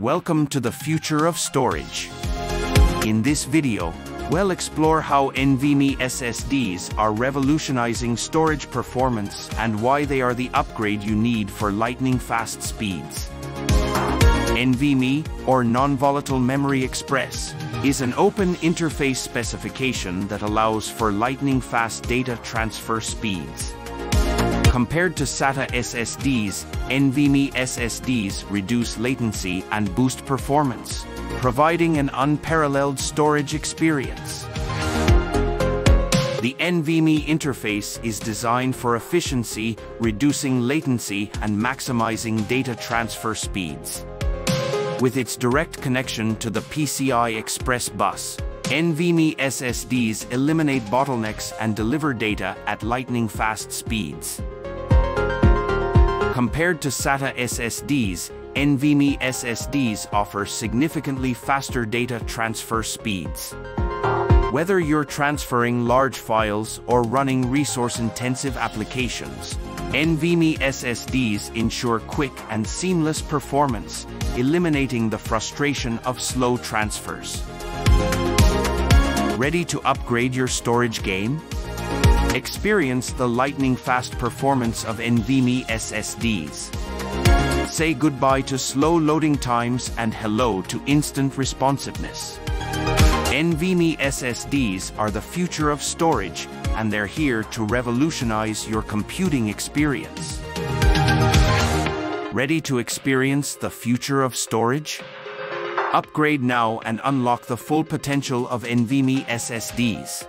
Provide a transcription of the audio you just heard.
Welcome to the future of storage. In this video, we'll explore how NVMe SSDs are revolutionizing storage performance and why they are the upgrade you need for lightning-fast speeds. NVMe, or Non-Volatile Memory Express, is an open interface specification that allows for lightning-fast data transfer speeds. Compared to SATA SSDs, NVMe SSDs reduce latency and boost performance, providing an unparalleled storage experience. The NVMe interface is designed for efficiency, reducing latency and maximizing data transfer speeds. With its direct connection to the PCI Express bus, NVMe SSDs eliminate bottlenecks and deliver data at lightning-fast speeds. Compared to SATA SSDs, NVMe SSDs offer significantly faster data transfer speeds. Whether you're transferring large files or running resource-intensive applications, NVMe SSDs ensure quick and seamless performance, eliminating the frustration of slow transfers. Ready to upgrade your storage game? Experience the lightning-fast performance of NVMe SSDs. Say goodbye to slow loading times and hello to instant responsiveness. NVMe SSDs are the future of storage, and they're here to revolutionize your computing experience. Ready to experience the future of storage? Upgrade now and unlock the full potential of NVMe SSDs.